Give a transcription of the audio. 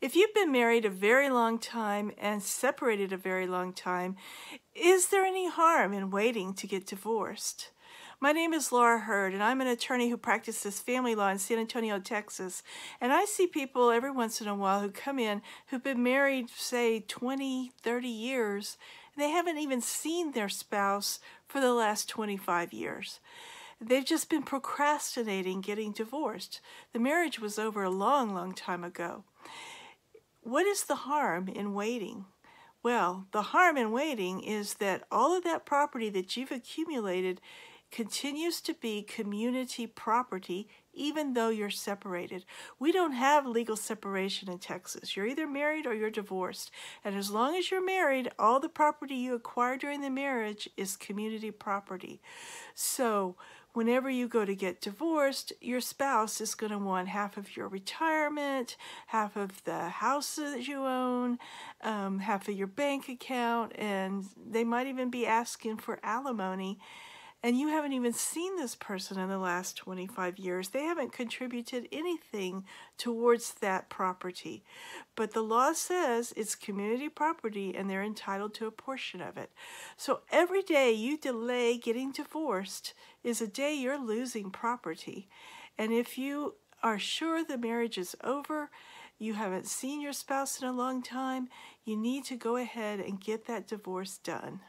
If you've been married a very long time and separated a very long time, is there any harm in waiting to get divorced? My name is Laura Heard, and I'm an attorney who practices family law in San Antonio, Texas. And I see people every once in a while who come in who've been married, say, 20, 30 years, and they haven't even seen their spouse for the last 25 years. They've just been procrastinating getting divorced. The marriage was over a long, long time ago. What is the harm in waiting? Well, the harm in waiting is that all of that property that you've accumulated continues to be community property even though you're separated. We don't have legal separation in Texas. You're either married or you're divorced. And as long as you're married, all the property you acquire during the marriage is community property. So whenever you go to get divorced, your spouse is going to want half of your retirement, half of the house that you own, um, half of your bank account, and they might even be asking for alimony and you haven't even seen this person in the last 25 years. They haven't contributed anything towards that property. But the law says it's community property and they're entitled to a portion of it. So every day you delay getting divorced is a day you're losing property. And if you are sure the marriage is over, you haven't seen your spouse in a long time, you need to go ahead and get that divorce done.